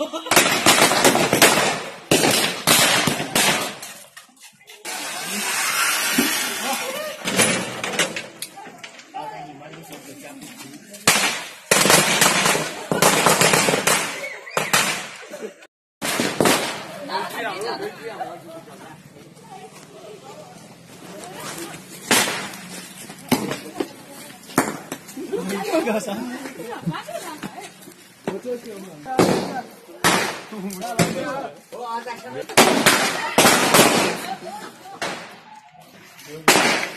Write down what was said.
这个啥？我这是嘛。